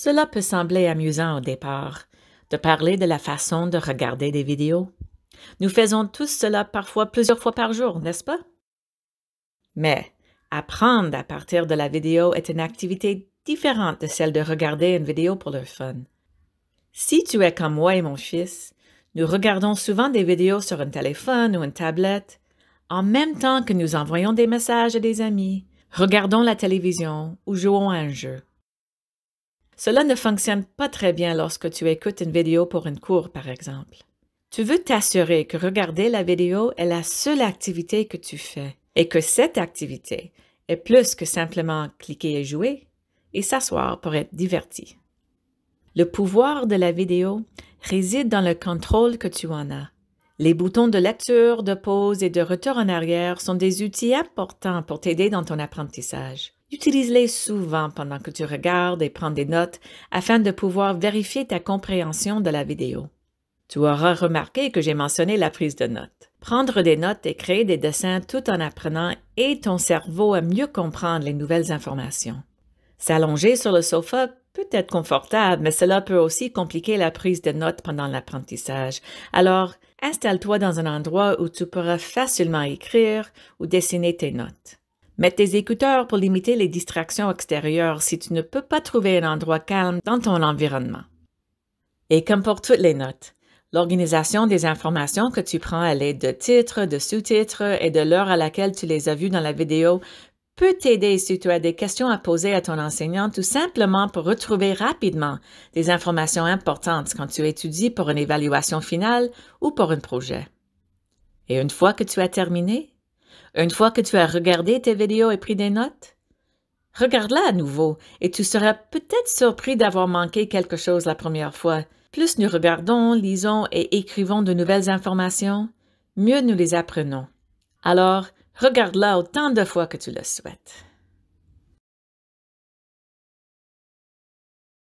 Cela peut sembler amusant au départ, de parler de la façon de regarder des vidéos. Nous faisons tous cela parfois plusieurs fois par jour, n'est-ce pas? Mais apprendre à partir de la vidéo est une activité différente de celle de regarder une vidéo pour le fun. Si tu es comme moi et mon fils, nous regardons souvent des vidéos sur un téléphone ou une tablette, en même temps que nous envoyons des messages à des amis, regardons la télévision ou jouons à un jeu. Cela ne fonctionne pas très bien lorsque tu écoutes une vidéo pour une cours, par exemple. Tu veux t'assurer que regarder la vidéo est la seule activité que tu fais et que cette activité est plus que simplement cliquer et jouer et s'asseoir pour être diverti. Le pouvoir de la vidéo réside dans le contrôle que tu en as. Les boutons de lecture, de pause et de retour en arrière sont des outils importants pour t'aider dans ton apprentissage. Utilise-les souvent pendant que tu regardes et prends des notes afin de pouvoir vérifier ta compréhension de la vidéo. Tu auras remarqué que j'ai mentionné la prise de notes. Prendre des notes et créer des dessins tout en apprenant aide ton cerveau à mieux comprendre les nouvelles informations. S'allonger sur le sofa peut être confortable, mais cela peut aussi compliquer la prise de notes pendant l'apprentissage. Alors, installe-toi dans un endroit où tu pourras facilement écrire ou dessiner tes notes. Mets tes écouteurs pour limiter les distractions extérieures si tu ne peux pas trouver un endroit calme dans ton environnement. Et comme pour toutes les notes, L'organisation des informations que tu prends à l'aide de titres, de sous-titres et de l'heure à laquelle tu les as vues dans la vidéo peut t'aider si tu as des questions à poser à ton enseignant tout simplement pour retrouver rapidement des informations importantes quand tu étudies pour une évaluation finale ou pour un projet. Et une fois que tu as terminé, une fois que tu as regardé tes vidéos et pris des notes, regarde-la à nouveau et tu seras peut-être surpris d'avoir manqué quelque chose la première fois plus nous regardons, lisons et écrivons de nouvelles informations, mieux nous les apprenons. Alors, regarde-la autant de fois que tu le souhaites.